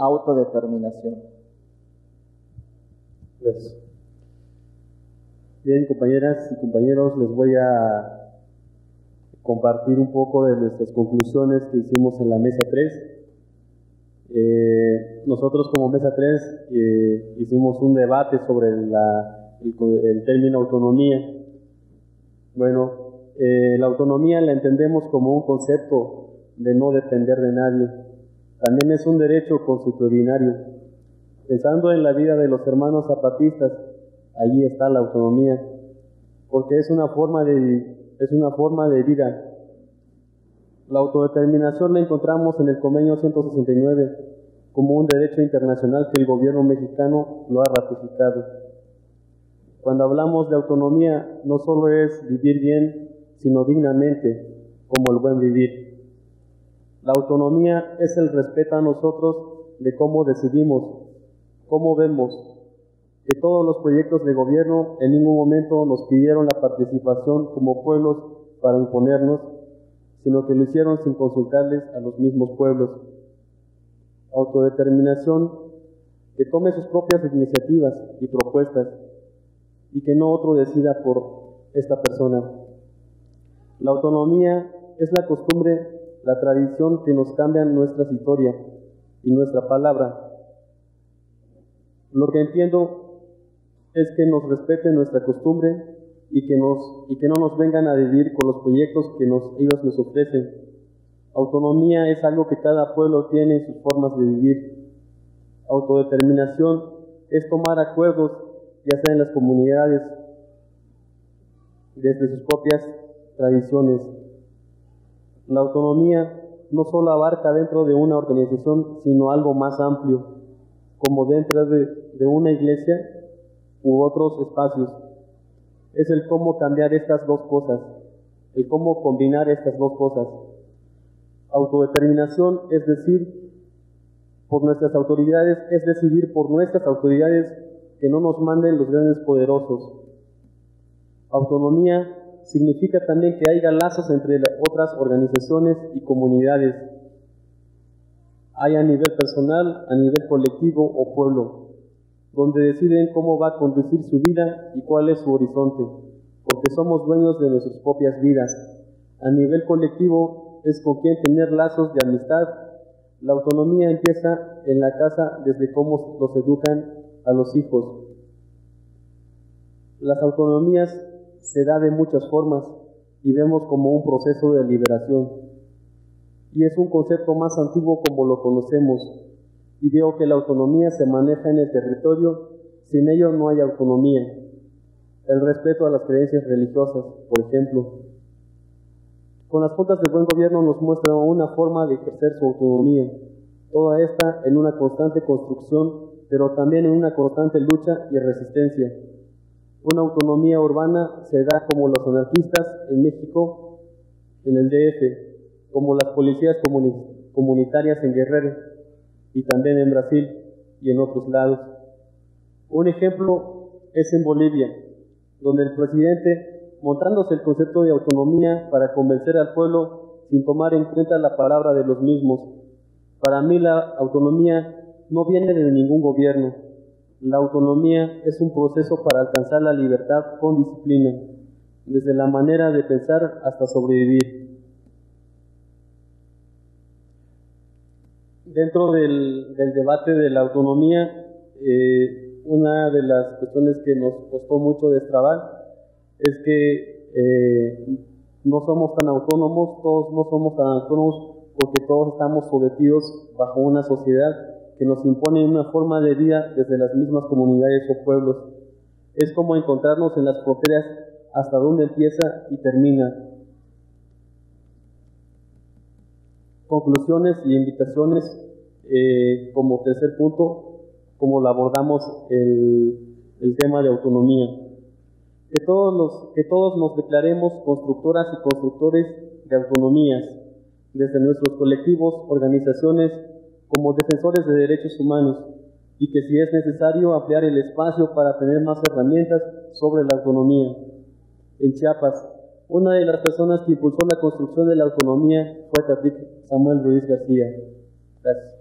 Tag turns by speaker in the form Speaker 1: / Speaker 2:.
Speaker 1: autodeterminación.
Speaker 2: Gracias. Bien, compañeras y compañeros, les voy a compartir un poco de nuestras conclusiones que hicimos en la mesa 3. Eh, nosotros como mesa 3 eh, hicimos un debate sobre el, término autonomía. Bueno, eh, la autonomía la entendemos como un concepto de no depender de nadie. También es un derecho constitucionario. Pensando en la vida de los hermanos zapatistas, allí está la autonomía, porque es una forma de es una forma de vida. La autodeterminación la encontramos en el convenio 169 como un derecho internacional que el gobierno mexicano lo ha ratificado. Cuando hablamos de autonomía, no solo es vivir bien, sino dignamente, como el buen vivir. La autonomía es el respeto a nosotros de cómo decidimos, cómo vemos, que todos los proyectos de gobierno en ningún momento nos pidieron la participación como pueblos para imponernos, sino que lo hicieron sin consultarles a los mismos pueblos. Autodeterminación, que tome sus propias iniciativas y propuestas y que no otro decida por esta persona. La autonomía es la costumbre, la tradición que nos cambian nuestra historia y nuestra palabra. Lo que entiendo es que nos respeten nuestra costumbre y que, nos, y que no nos vengan a vivir con los proyectos que nos, ellos nos ofrecen. Autonomía es algo que cada pueblo tiene en sus formas de vivir. Autodeterminación es tomar acuerdos, ya sea en las comunidades, desde sus propias tradiciones. La autonomía no solo abarca dentro de una organización, sino algo más amplio, como dentro de, una iglesia u otros espacios. Es el cómo cambiar estas dos cosas, el cómo combinar estas dos cosas. Autodeterminación es decir, por nuestras autoridades, es decidir por nuestras autoridades que no nos manden los grandes poderosos. Autonomía significa también que haya lazos entre otras organizaciones y comunidades, hay a nivel personal, a nivel colectivo o pueblo donde deciden cómo va a conducir su vida y cuál es su horizonte, porque somos dueños de nuestras propias vidas. A nivel colectivo es con quien tener lazos de amistad. La autonomía empieza en la casa desde cómo los educan a los hijos. Las autonomías se da de muchas formas y vemos como un proceso de liberación. Y es un concepto más antiguo como lo conocemos, y veo que la autonomía se maneja en el territorio, sin ello no hay autonomía. El respeto a las creencias religiosas, por ejemplo. Con las juntas de buen gobierno nos muestra una forma de ejercer su autonomía, toda esta en una constante construcción, pero también en una constante lucha y resistencia. Una autonomía urbana se da como los anarquistas en México, en el DF, como las policías comunitarias en Guerrero, y también en Brasil y en otros lados. Un ejemplo es en Bolivia, donde el presidente, montándose el concepto de autonomía para convencer al pueblo sin tomar en cuenta la palabra de los mismos. Para mí la autonomía no viene de ningún gobierno. La autonomía es un proceso para alcanzar la libertad con disciplina, desde la manera de pensar hasta sobrevivir. dentro del, debate de la autonomía, eh, una de las cuestiones que nos costó mucho destrabar es que eh, no somos tan autónomos, todos no somos tan autónomos porque todos estamos sometidos bajo una sociedad que nos impone una forma de vida desde las mismas comunidades o pueblos. Es como encontrarnos en las fronteras hasta donde empieza y termina. Conclusiones y invitaciones eh, como tercer punto, como lo abordamos el, el tema de autonomía. Que todos, los, que todos nos declaremos constructoras y constructores de autonomías, desde nuestros colectivos, organizaciones, como defensores de derechos humanos, y que si es necesario ampliar el espacio para tener más herramientas sobre la autonomía. En Chiapas, una de las personas que impulsó la construcción de la autonomía fue Tatik Samuel Ruiz García. Gracias.